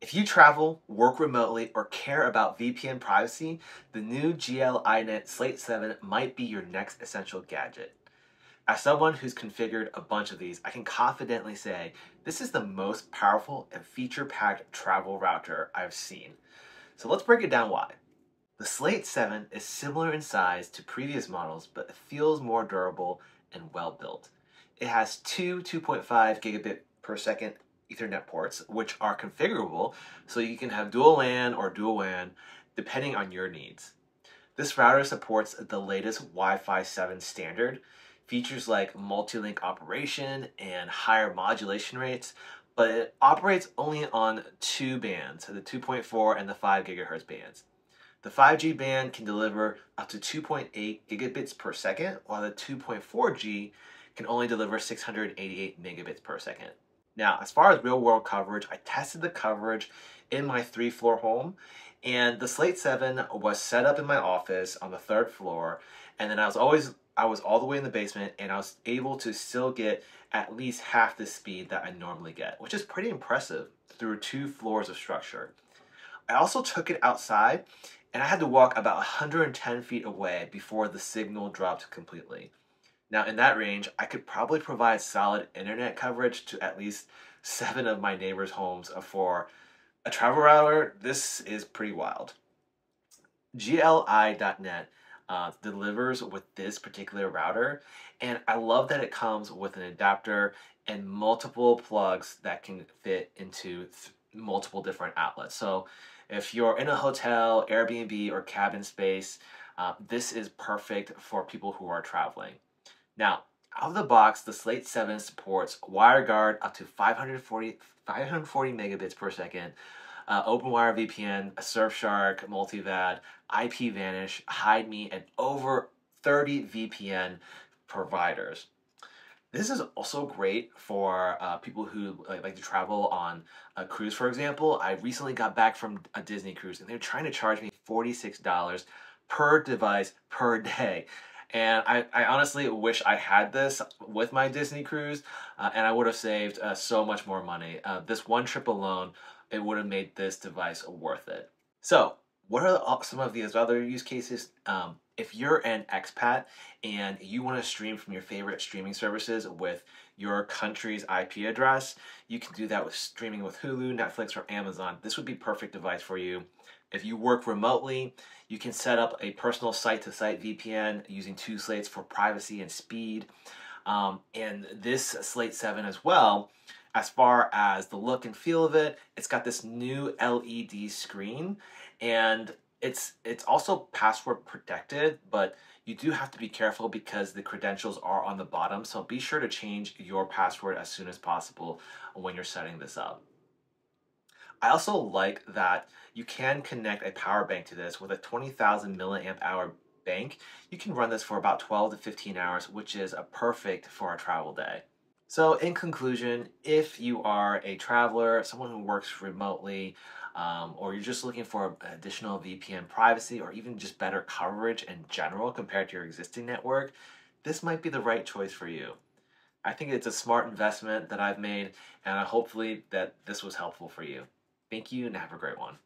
If you travel, work remotely, or care about VPN privacy, the new GL.iNet Slate 7 might be your next essential gadget. As someone who's configured a bunch of these, I can confidently say this is the most powerful and feature-packed travel router I've seen. So let's break it down why. The Slate 7 is similar in size to previous models, but it feels more durable and well built. It has two 2.5 gigabit per second Ethernet ports, which are configurable so you can have dual LAN or dual WAN depending on your needs. This router supports the latest Wi-Fi 7 standard, features like multi-link operation and higher modulation rates, but it operates only on two bands, the 2.4 and the 5 gigahertz bands. The 5G band can deliver up to 2.8 gigabits per second, while the 2.4G can only deliver 688 megabits per second. Now, as far as real world coverage, I tested the coverage in my three floor home and the Slate 7 was set up in my office on the third floor and then I was always I was all the way in the basement and I was able to still get at least half the speed that I normally get, which is pretty impressive through two floors of structure. I also took it outside and I had to walk about 110 feet away before the signal dropped completely. Now, in that range, I could probably provide solid internet coverage to at least seven of my neighbors' homes for a travel router. This is pretty wild. GL.iNet uh, delivers with this particular router, and I love that it comes with an adapter and multiple plugs that can fit into multiple different outlets. So, if you're in a hotel, Airbnb, or cabin space, uh, this is perfect for people who are traveling. Now, out of the box, the Slate 7 supports WireGuard up to 540, 540 megabits per second, uh, OpenWire VPN, Surfshark, Mullvad, IPVanish, HideMe, and over 30 VPN providers. This is also great for uh, people who like, like, to travel on a cruise, for example. I recently got back from a Disney cruise and they're trying to charge me $46 per device per day. And I, I honestly wish I had this with my Disney cruise, uh, and I would have saved uh, so much more money. Uh, this one trip alone, it would have made this device worth it. So, what are some of these other use cases? Um, if you're an expat and you want to stream from your favorite streaming services with your country's IP address, you can do that with streaming with Hulu, Netflix, or Amazon. This would be perfect device for you. If you work remotely, you can set up a personal site-to-site VPN using two slates for privacy and speed. Um, and this Slate 7 as well, as far as the look and feel of it, it's got this new LED screen and it's it's also password protected, but you do have to be careful because the credentials are on the bottom. So be sure to change your password as soon as possible when you're setting this up. I also like that you can connect a power bank to this with a 20,000 milliamp hour bank. You can run this for about 12 to 15 hours, which is a perfect for a travel day. So in conclusion, if you are a traveler, someone who works remotely, um, or you're just looking for additional VPN privacy or even just better coverage in general compared to your existing network, this might be the right choice for you. I think it's a smart investment that I've made, and hopefully that this was helpful for you. Thank you and have a great one.